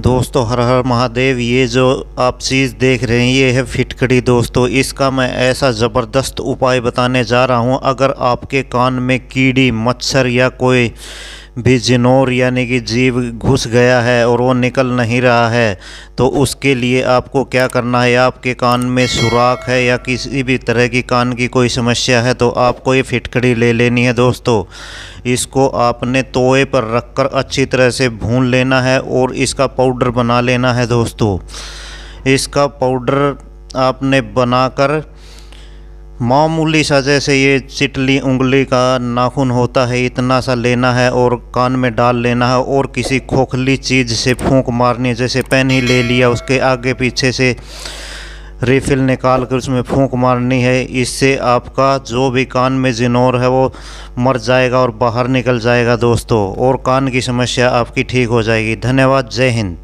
दोस्तों, हर हर महादेव, ये जो आप चीज़ देख रहे हैं, ये है फिटकड़ी दोस्तों। इसका मैं ऐसा ज़बरदस्त उपाय बताने जा रहा हूँ। अगर आपके कान में कीड़ी, मच्छर या कोई भी जिनोर यानी कि जीव घुस गया है और वो निकल नहीं रहा है तो उसके लिए आपको क्या करना है? आपके कान में सुराख है या किसी भी तरह की कान की कोई समस्या है तो आपको ये फिटकड़ी ले लेनी है दोस्तों। इसको आपने तोए पर रखकर अच्छी तरह से भून लेना है और इसका पाउडर बना लेना है दोस्तों। इसका पाउडर आपने बनाकर मामूली सा जैसे ये चिटली उंगली का नाखून होता है, इतना सा लेना है और कान में डाल लेना है और किसी खोखली चीज़ से फूंक मारनी जैसे पेन ही ले लिया, उसके आगे पीछे से रिफिल निकाल कर उसमें फूंक मारनी है। इससे आपका जो भी कान में जिनोर है वो मर जाएगा और बाहर निकल जाएगा दोस्तों, और कान की समस्या आपकी ठीक हो जाएगी। धन्यवाद, जय हिंद।